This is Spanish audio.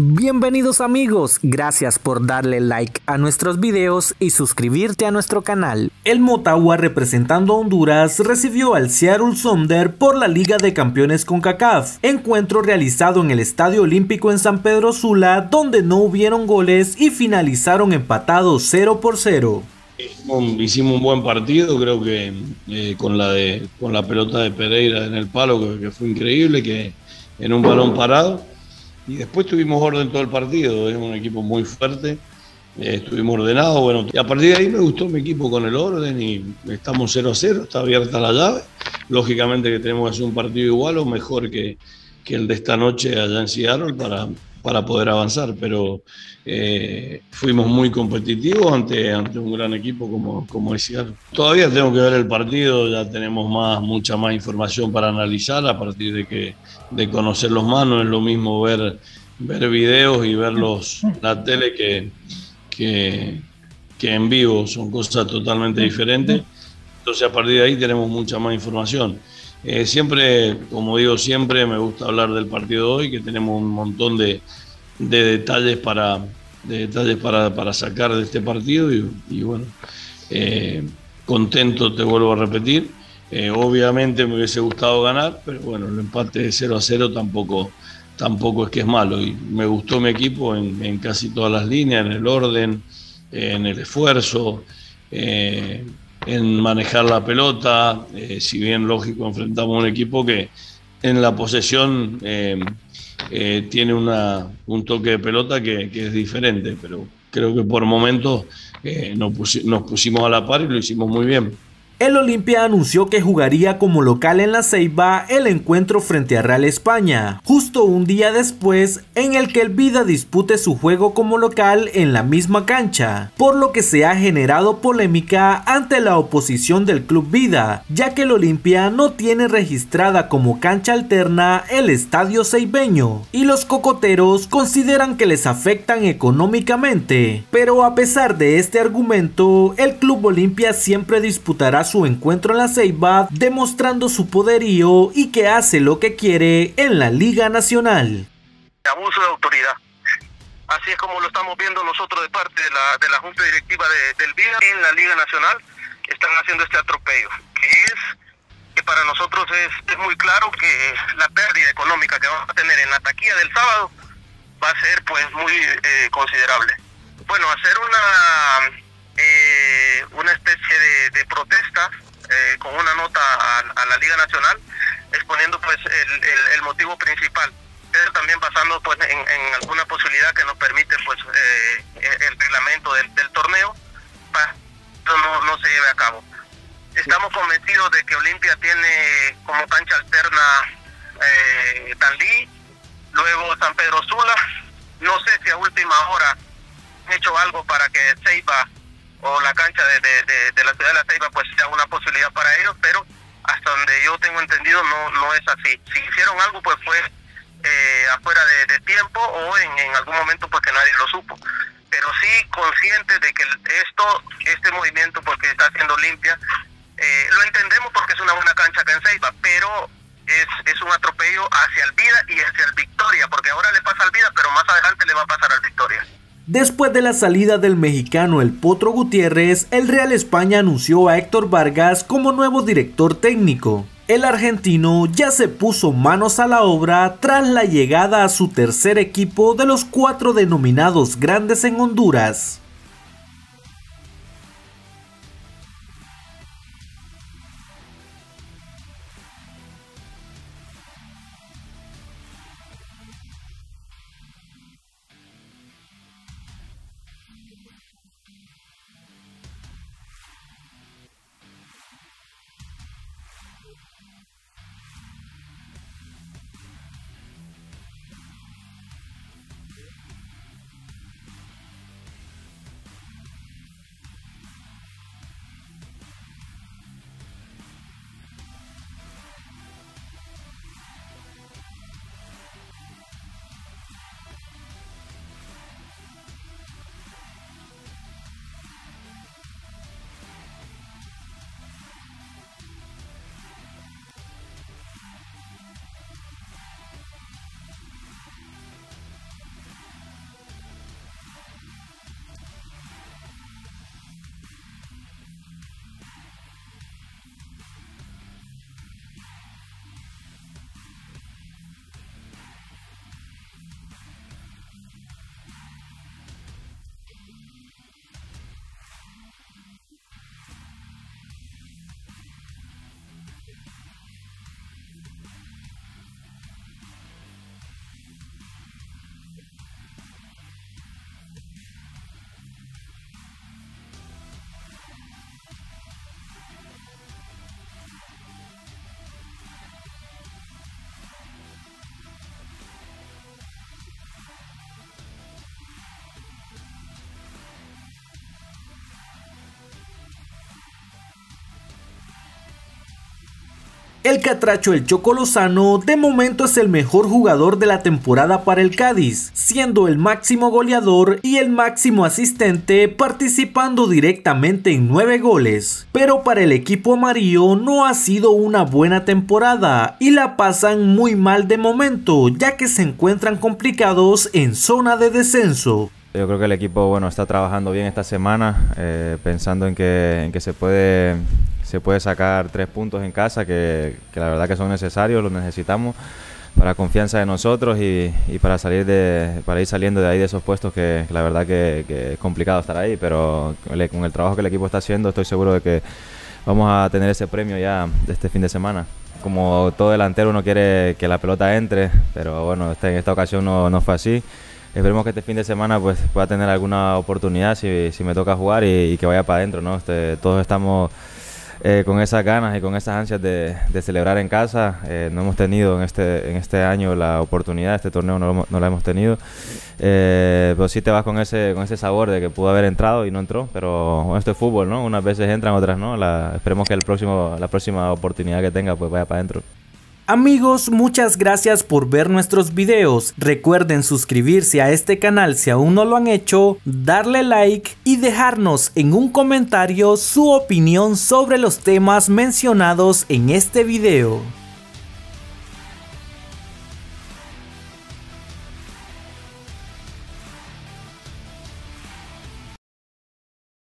Bienvenidos amigos, gracias por darle like a nuestros videos y suscribirte a nuestro canal. El Motagua representando a Honduras recibió al Seattle Sonder por la Liga de Campeones con CACAF, encuentro realizado en el Estadio Olímpico en San Pedro Sula donde no hubieron goles y finalizaron empatados 0 por 0. Hicimos un buen partido, creo que eh, con, la de, con la pelota de Pereira en el palo, que fue increíble, que en un balón parado y después tuvimos orden todo el partido, es un equipo muy fuerte, eh, estuvimos ordenados, bueno, y a partir de ahí me gustó mi equipo con el orden y estamos 0 a 0, está abierta la llave. Lógicamente que tenemos que hacer un partido igual o mejor que, que el de esta noche allá en Seattle para, para poder avanzar, pero eh, fuimos muy competitivos ante, ante un gran equipo como, como es Seattle. Todavía tengo que ver el partido, ya tenemos más, mucha más información para analizar a partir de que de conocer los manos, es lo mismo ver, ver videos y ver los, la tele que, que, que en vivo, son cosas totalmente diferentes. Entonces a partir de ahí tenemos mucha más información. Eh, siempre, como digo siempre, me gusta hablar del partido de hoy, que tenemos un montón de, de detalles para de detalles para, para, sacar de este partido y, bueno, eh, contento, te vuelvo a repetir. Eh, obviamente me hubiese gustado ganar, pero bueno, el empate de 0 a 0 tampoco, tampoco es que es malo. Y me gustó mi equipo en, casi todas las líneas, en el orden, en el esfuerzo. En manejar la pelota, eh, si bien lógico enfrentamos un equipo que en la posesión eh, eh, tiene una, un toque de pelota que, que, es diferente, pero creo que por momentos eh, nos, pusi nos pusimos a la par y lo hicimos muy bien. El Olimpia anunció que jugaría como local en la Ceiba el encuentro frente a Real España, justo un día después en el que el Vida dispute su juego como local en la misma cancha, por lo que se ha generado polémica ante la oposición del Club Vida, ya que el Olimpia no tiene registrada como cancha alterna el estadio ceibeño, y los cocoteros consideran que les afectan económicamente, pero a pesar de este argumento, el Club Olimpia siempre disputará su encuentro en la Ceiba demostrando su poderío y que hace lo que quiere en la Liga Nacional. Abuso de autoridad. Así es como lo estamos viendo nosotros de parte de la, de la Junta Directiva de, del VIDA en la Liga Nacional. Están haciendo este atropello, que es que para nosotros es, es muy claro que la pérdida económica que vamos a tener en la taquilla del sábado va a ser pues muy eh, considerable. Bueno, hacer una eh, una especie de, de protesta eh, una nota a, la Liga Nacional exponiendo pues el, el, motivo principal. Pero también basando pues en, en, alguna posibilidad que nos permite pues eh, el reglamento del, torneo no, no se lleve a cabo. Estamos convencidos de que Olimpia tiene como cancha alterna eh, Danlí luego San Pedro Sula. No sé si a última hora han hecho algo para que Ceiba o la cancha de, de, de, la ciudad de La Ceiba pues sea una posibilidad para ellos, pero hasta donde yo tengo entendido no no es así. Si hicieron algo pues fue eh, afuera de, tiempo o en, algún momento pues que nadie lo supo. Pero sí consciente de que esto, este movimiento porque está haciendo limpia, eh, lo entendemos porque es una buena cancha acá en Ceiba, pero es, es un atropello hacia el Vida y hacia el Victoria, porque ahora le pasa al Vida, pero más adelante le va a pasar al Victoria. Después de la salida del mexicano El Potro Gutiérrez, el Real España anunció a Héctor Vargas como nuevo director técnico. El argentino ya se puso manos a la obra tras la llegada a su tercer equipo de los cuatro denominados grandes en Honduras. El catracho El Chocolozano de momento es el mejor jugador de la temporada para el Cádiz, siendo el máximo goleador y el máximo asistente participando directamente en 9 goles. Pero para el equipo amarillo no ha sido una buena temporada y la pasan muy mal de momento ya que se encuentran complicados en zona de descenso. Yo creo que el equipo bueno está trabajando bien esta semana, eh, pensando en que, en que se puede se puede sacar tres puntos en casa, que, la verdad que son necesarios, los necesitamos para confianza de nosotros y, para salir de para ir saliendo de ahí de esos puestos que, la verdad que, es complicado estar ahí, pero con el trabajo que el equipo está haciendo estoy seguro de que vamos a tener ese premio ya este fin de semana. Como todo delantero uno quiere que la pelota entre, pero bueno, este, en esta ocasión no, no fue así esperemos que este fin de semana pues pueda tener alguna oportunidad si, si me toca jugar y, y, que vaya para adentro, ¿no? Este, todos estamos eh, con esas ganas y con esas ansias de, celebrar en casa. Eh, no hemos tenido en este, en este año la oportunidad, este torneo no, no la hemos tenido. Eh, pero sí te vas con ese, con ese sabor de que pudo haber entrado y no entró, pero bueno, esto es fútbol, ¿no? Unas veces entran, otras no. Esperemos que el próximo, la próxima oportunidad que tenga pues vaya para adentro. Amigos, muchas gracias por ver nuestros videos. Recuerden suscribirse a este canal si aún no lo han hecho, darle like y dejarnos en un comentario su opinión sobre los temas mencionados en este video.